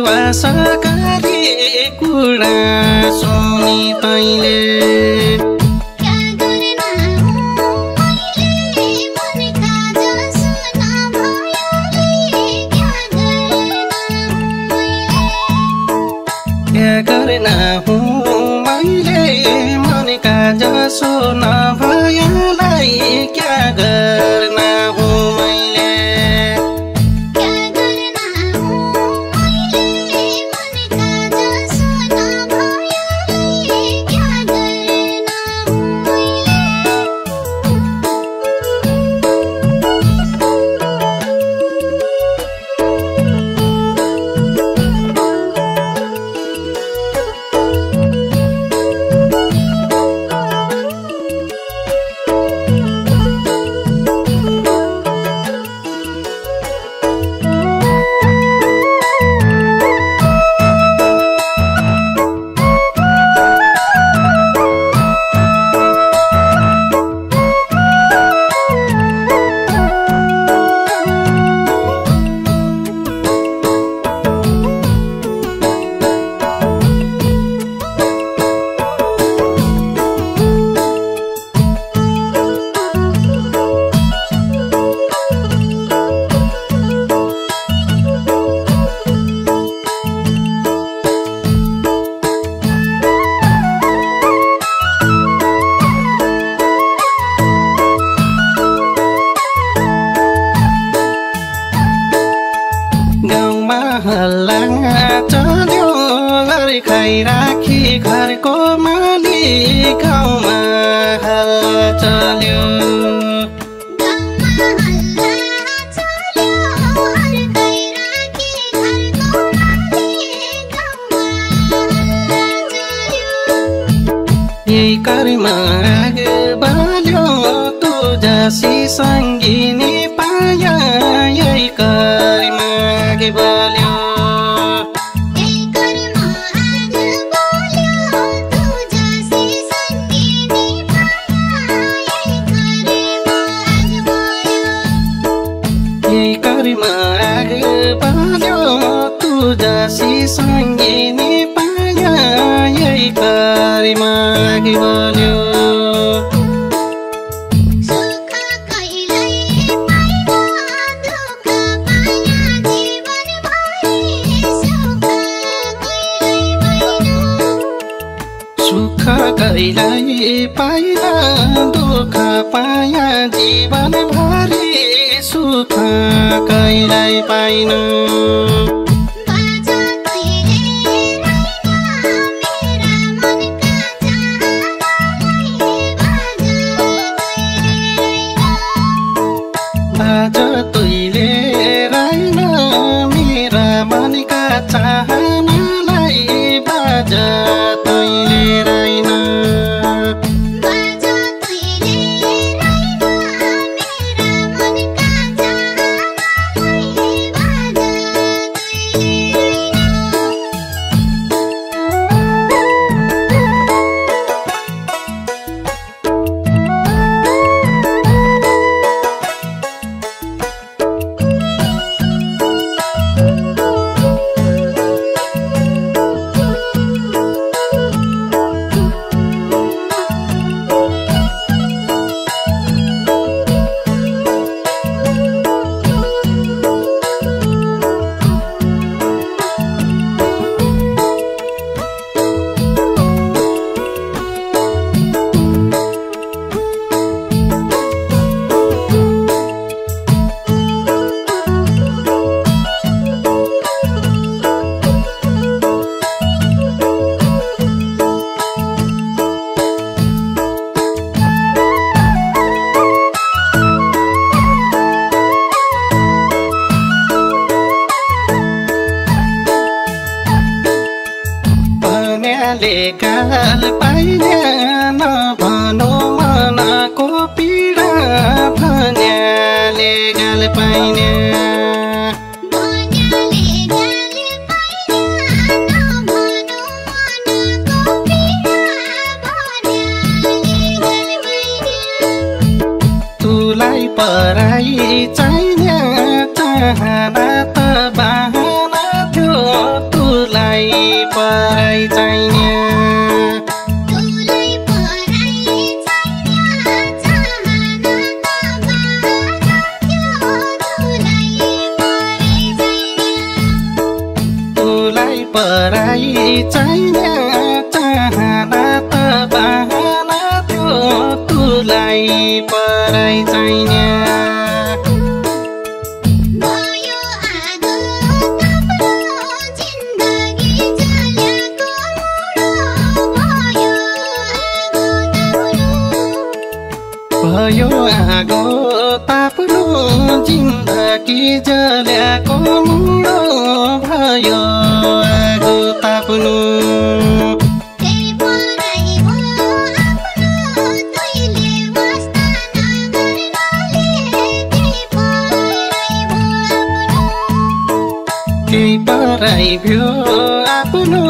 विश्वासकारी कुरा लागे कर्म आग बाल्यो तुझासी सङ्गिनी पाया यही करमा बाल्यो। पाया हिमाल्यो सुख कहिलाई पाइला दुःख जीवन जीवनभरि सुख कहिलाई पाइन काल पाइन। भनो मनको पीडा भन्याले गाल पाइन तुलाई पराई चाहिने चाहना जल्याको मुडो भयो आगो ताप्नु। केही आफ्नो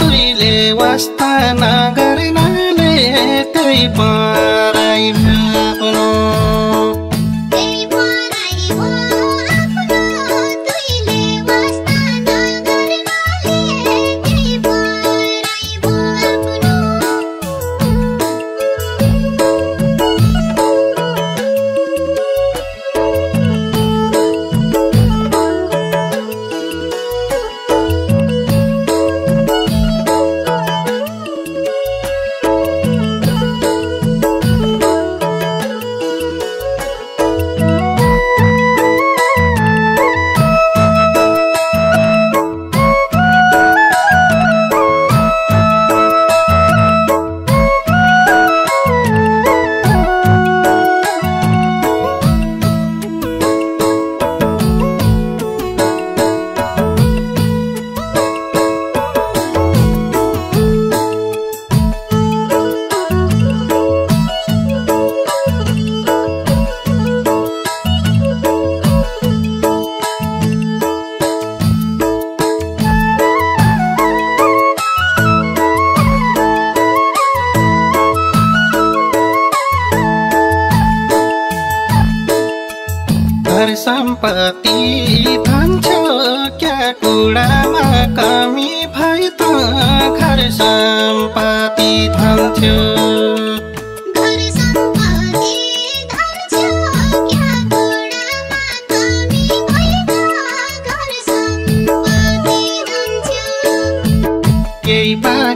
तुइले वास्ता नगर्नाले त्यही पराइभ्यो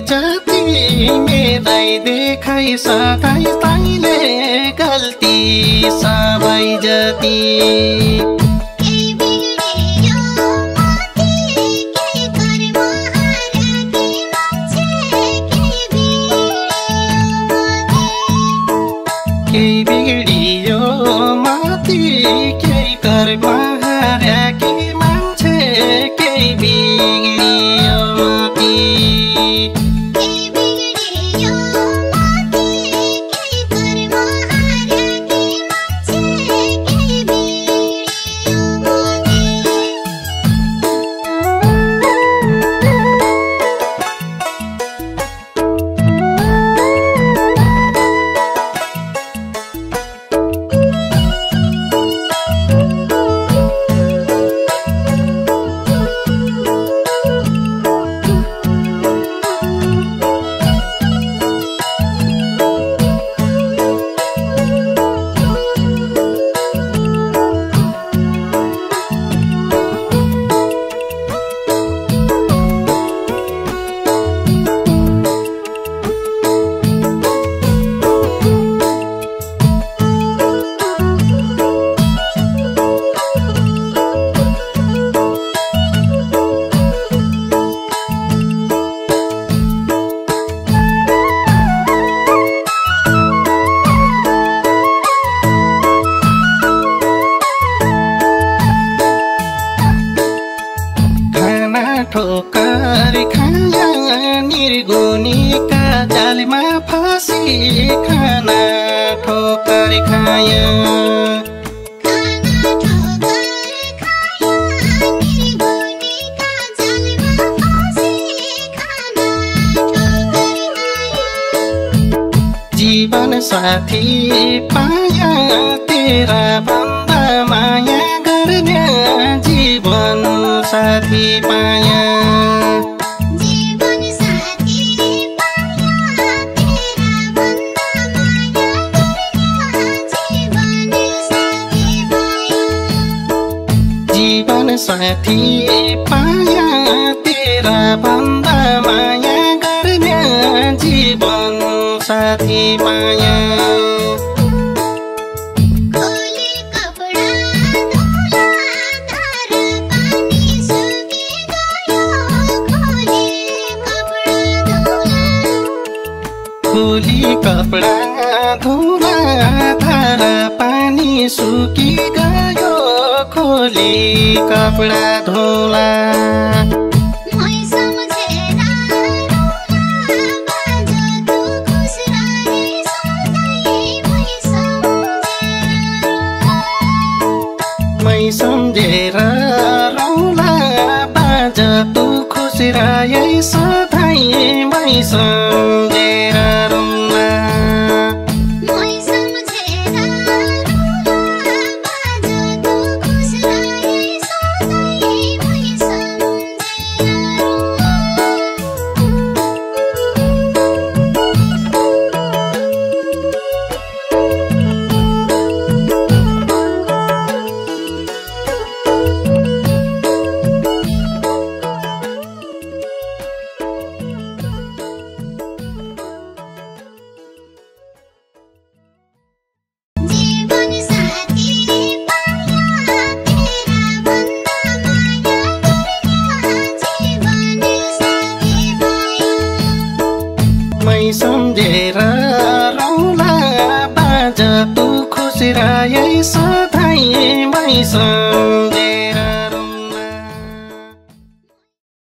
जति मेरै देखाइ सधैँ तैँले गल्ती सबै जति। साथी पाया तेरा भन्दा माया गर्ने जीवन साथी पाया जीवन साथी पाया तेरा भन्दा खोली कपडा धुवा धारा पानी सुकी गयो खोली कपडा धुला चिरायै सधाइ